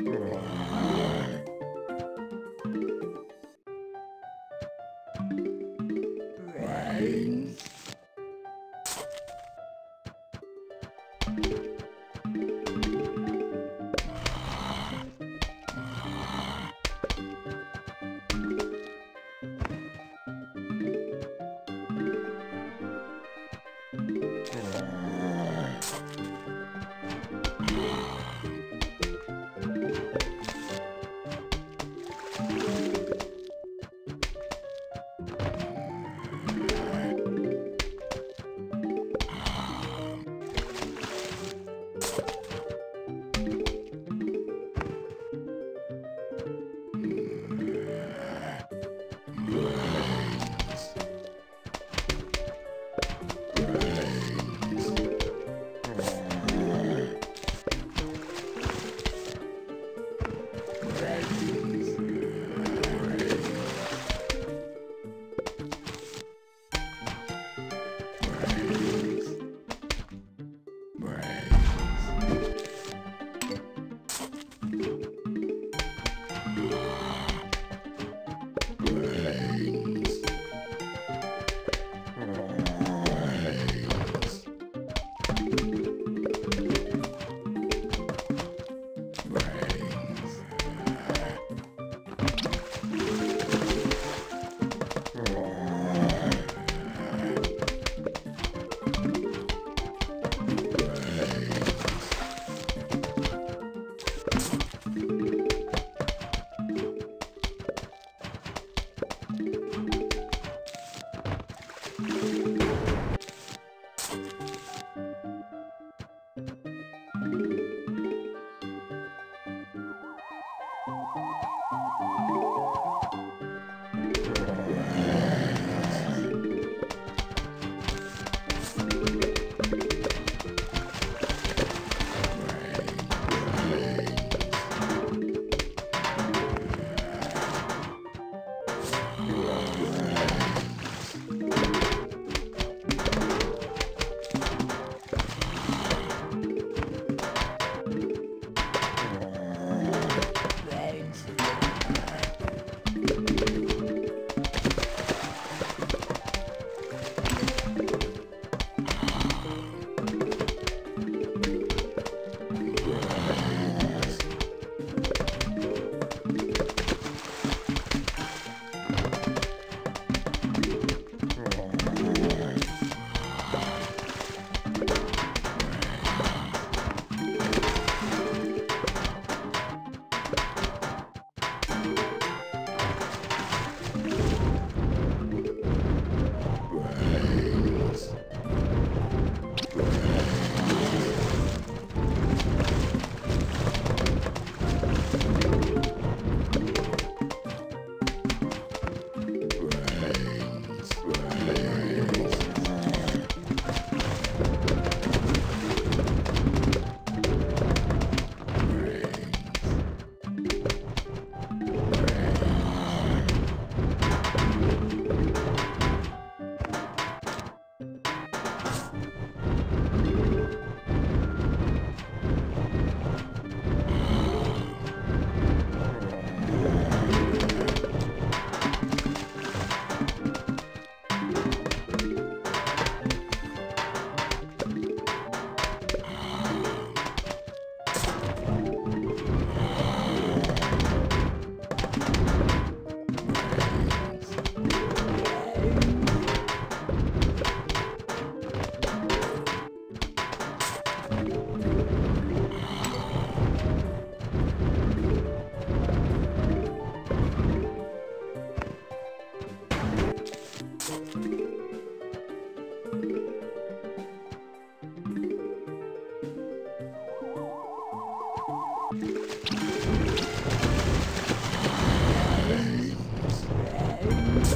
you どうも。Thanks.